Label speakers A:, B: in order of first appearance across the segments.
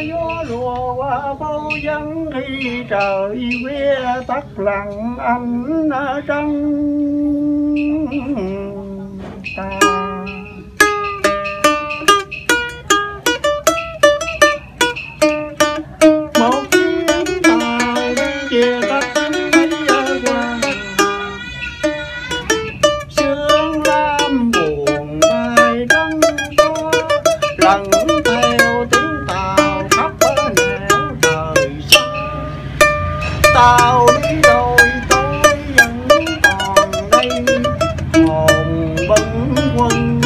A: gió lùa qua bao dân khi trời khuya tắt lặng anh trăng. ta sao đi đôi tôi vẫn còn đây hồn vẫn quân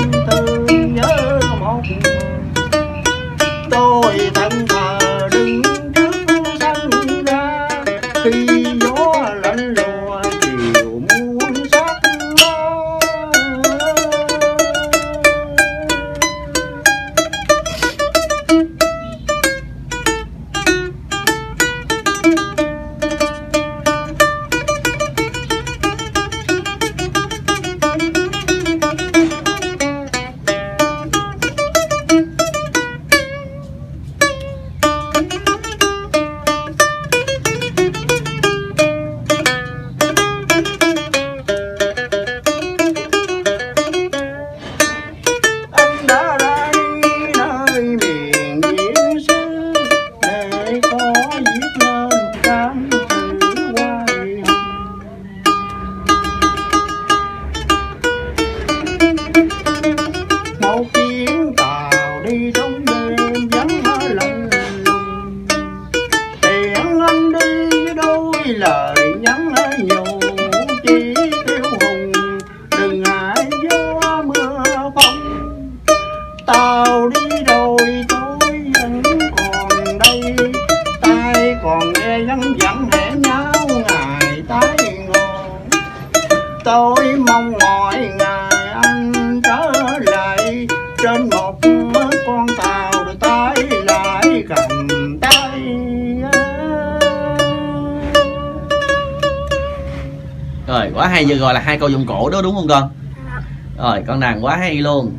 A: tôi mong mọi ngày anh trở lại trên một con tàu rồi tay lại cầm tay
B: rồi quá hay vừa gọi là hai câu giọng cổ đó đúng không con? Rồi con đàn quá hay luôn